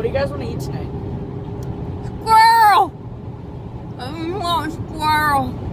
What do you guys want to eat tonight? Squirrel! I want squirrel.